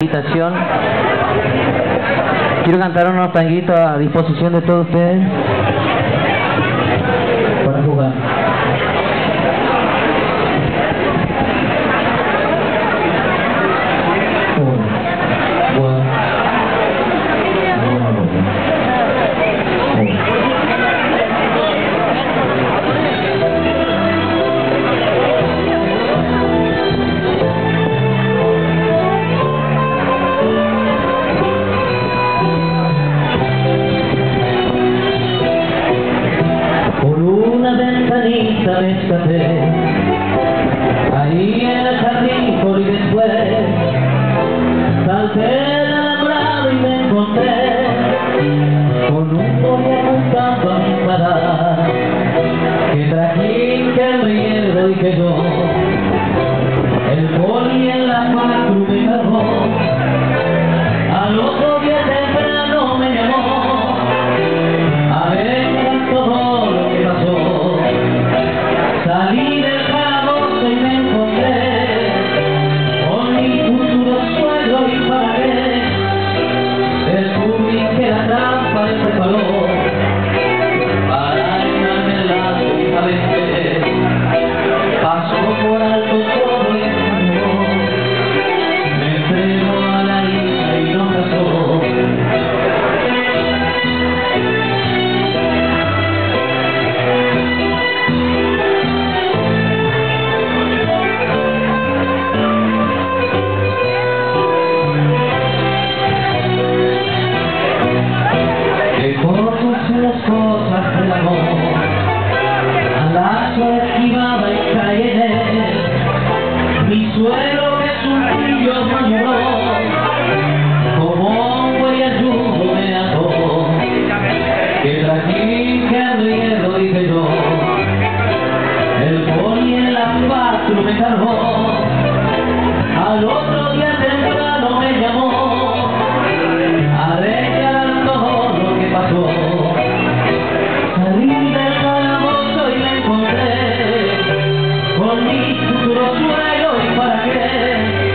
Invitación. Quiero cantar unos tanguitos a disposición de todos ustedes para jugar. Suelo que su brillo soñó, como un y ayudo me ató, que traficando hielo y veló, el poli en la patria me cargó, al otro día temprano me llamó, a ella todo lo que pasó, salí del calabozo y la encontré, con mi futuro sueño soy para querer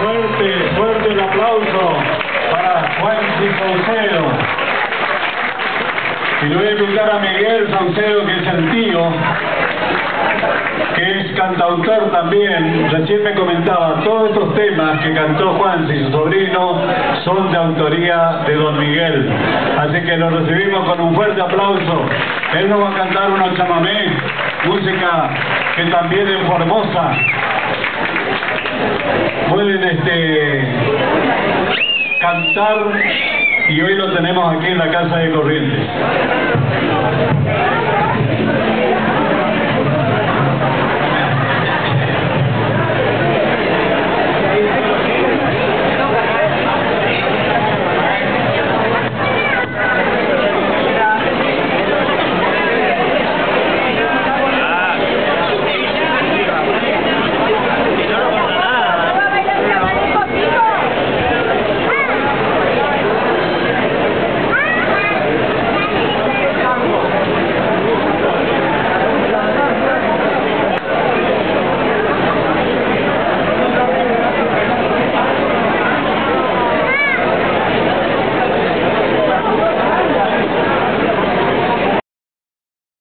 Fuerte, fuerte el aplauso para Juan Saucedo. Y le voy a invitar a Miguel Saucedo, que es el tío, que es cantautor también. Recién me comentaba, todos estos temas que cantó Juan y su sobrino son de autoría de don Miguel. Así que lo recibimos con un fuerte aplauso. Él nos va a cantar unos chamamé, música que también es formosa pueden este cantar y hoy lo tenemos aquí en la Casa de Corrientes.